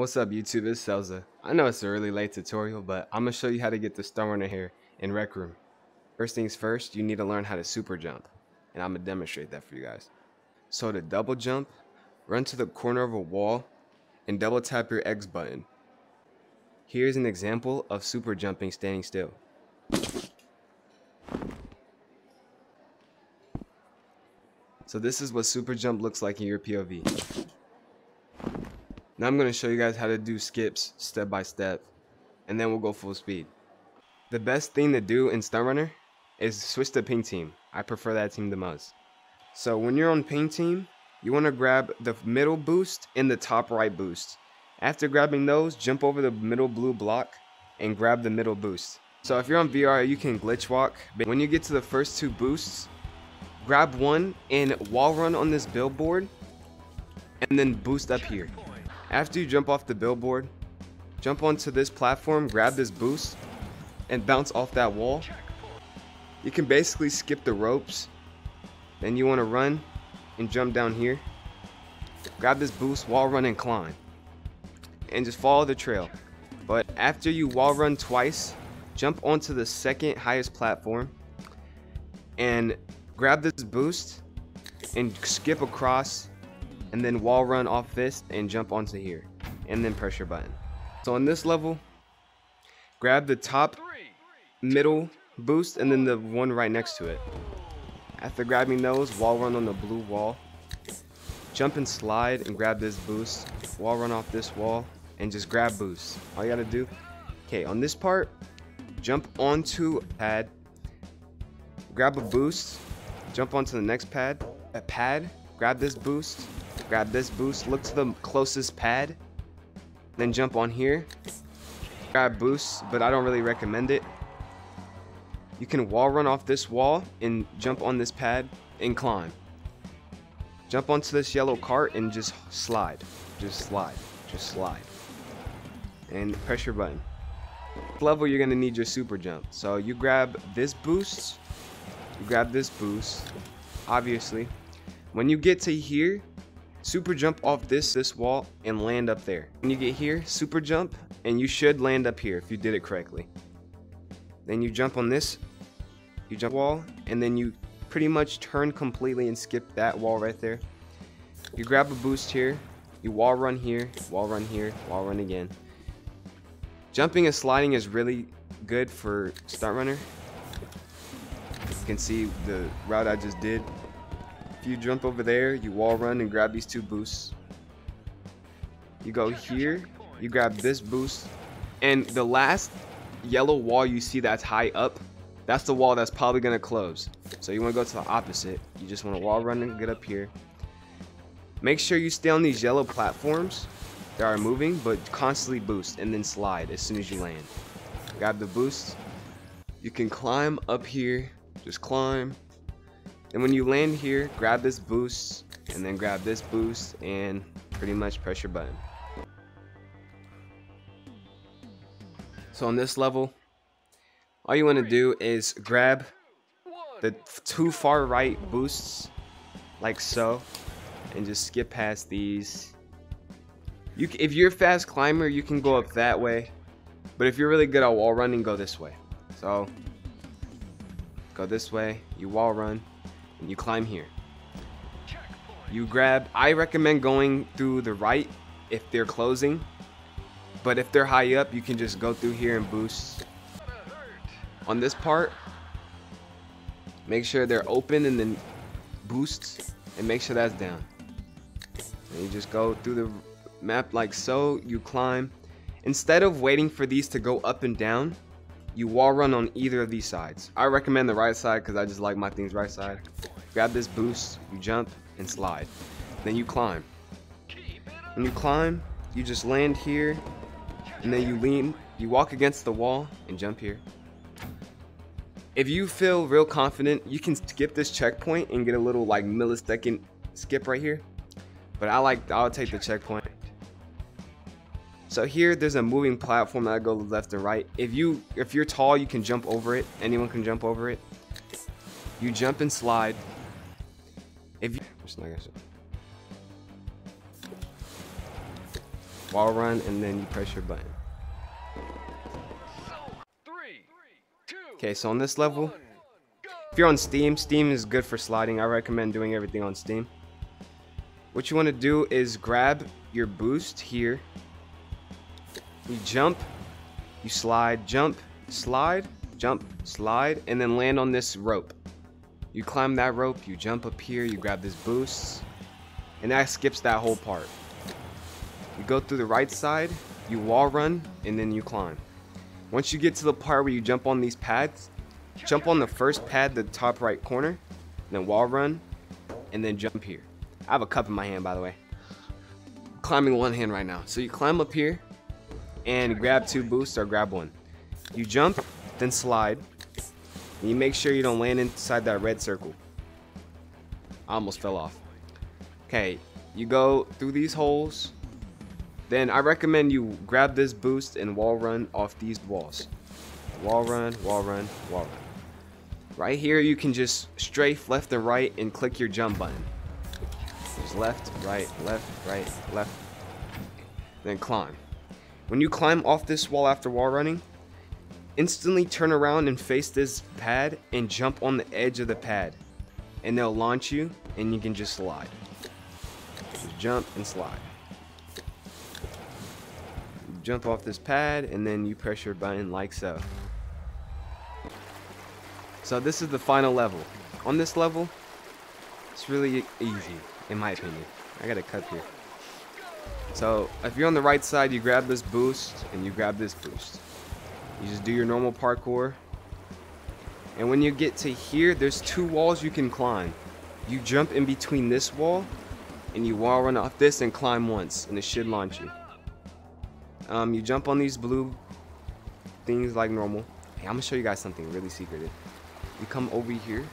What's up YouTube, it's Selza. I know it's a really late tutorial, but I'm to show you how to get the Stunt Runner here in Rec Room. First things first, you need to learn how to super jump, and I'm to demonstrate that for you guys. So to double jump, run to the corner of a wall and double tap your X button. Here's an example of super jumping standing still. So this is what super jump looks like in your POV. Now I'm going to show you guys how to do skips step by step and then we'll go full speed. The best thing to do in Stunt Runner is switch to pink team. I prefer that team the most. So when you're on pink team, you want to grab the middle boost and the top right boost. After grabbing those, jump over the middle blue block and grab the middle boost. So if you're on VR, you can glitch walk. But when you get to the first two boosts, grab one and wall run on this billboard and then boost up here. After you jump off the billboard, jump onto this platform, grab this boost, and bounce off that wall. You can basically skip the ropes. Then you want to run and jump down here. Grab this boost, wall run and climb. And just follow the trail. But after you wall run twice, jump onto the second highest platform and grab this boost and skip across and then wall run off this and jump onto here and then press your button. So on this level, grab the top middle boost and then the one right next to it. After grabbing those, wall run on the blue wall. Jump and slide and grab this boost. Wall run off this wall and just grab boost. All you gotta do. Okay, on this part, jump onto pad. Grab a boost. Jump onto the next pad. A pad. Grab this boost grab this boost, look to the closest pad, then jump on here. Grab boost, but I don't really recommend it. You can wall run off this wall and jump on this pad and climb. Jump onto this yellow cart and just slide. Just slide. Just slide. And press your button. Level you're gonna need your super jump. So you grab this boost, you grab this boost, obviously. When you get to here, super jump off this this wall and land up there. When you get here super jump and you should land up here if you did it correctly. Then you jump on this you jump wall and then you pretty much turn completely and skip that wall right there. You grab a boost here you wall run here wall run here wall run again. Jumping and sliding is really good for stunt runner. You can see the route I just did if you jump over there, you wall run and grab these two boosts. You go here, you grab this boost, and the last yellow wall you see that's high up, that's the wall that's probably going to close. So you want to go to the opposite. You just want to wall run and get up here. Make sure you stay on these yellow platforms that are moving, but constantly boost and then slide as soon as you land. Grab the boost. You can climb up here. Just climb. And when you land here, grab this boost and then grab this boost and pretty much press your button. So on this level, all you want to do is grab the two far right boosts like so and just skip past these. You, if you're a fast climber, you can go up that way. But if you're really good at wall running, go this way. So, go this way, you wall run, you climb here. You grab, I recommend going through the right if they're closing, but if they're high up, you can just go through here and boost. On this part, make sure they're open and then boost, and make sure that's down. And you just go through the map like so, you climb. Instead of waiting for these to go up and down, you wall run on either of these sides. I recommend the right side because I just like my things right side. Grab this boost, you jump and slide. Then you climb. When you climb, you just land here and then you lean, you walk against the wall and jump here. If you feel real confident, you can skip this checkpoint and get a little like millisecond skip right here. But I like, I'll take the checkpoint. So here, there's a moving platform that goes left and right. If you, if you're tall, you can jump over it. Anyone can jump over it. You jump and slide. If you, wall run, and then you press your button. Okay, so on this level, if you're on Steam, Steam is good for sliding. I recommend doing everything on Steam. What you want to do is grab your boost here. You jump, you slide, jump, slide, jump, slide, and then land on this rope. You climb that rope, you jump up here, you grab this boost, and that skips that whole part. You go through the right side, you wall run, and then you climb. Once you get to the part where you jump on these pads, jump on the first pad, the top right corner, then wall run, and then jump here. I have a cup in my hand, by the way. climbing one hand right now. So you climb up here, and grab two boosts or grab one. You jump, then slide. And you make sure you don't land inside that red circle. I almost fell off. Okay, you go through these holes. Then I recommend you grab this boost and wall run off these walls. Wall run, wall run, wall run. Right here, you can just strafe left and right and click your jump button. Just left, right, left, right, left. Then climb. When you climb off this wall after wall running, instantly turn around and face this pad and jump on the edge of the pad. And they'll launch you and you can just slide. Jump and slide. Jump off this pad and then you press your button like so. So this is the final level. On this level, it's really easy in my opinion. I got a cut here. So if you're on the right side, you grab this boost and you grab this boost. You just do your normal parkour. And when you get to here, there's two walls you can climb. You jump in between this wall and you wall run off this and climb once and it should launch you. Um, you jump on these blue things like normal. Hey, I'm gonna show you guys something really secretive. You come over here.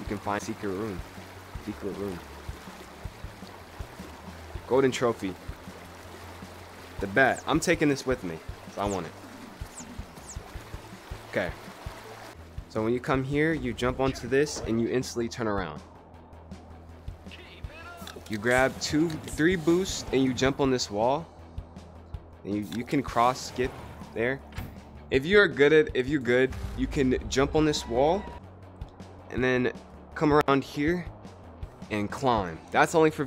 You can find secret room. Secret room. Golden trophy. The bat. I'm taking this with me. I want it. Okay. So when you come here, you jump onto this and you instantly turn around. You grab two, three boosts and you jump on this wall. And you, you can cross skip there. If you're good at, if you're good, you can jump on this wall and then come around here and climb. That's only for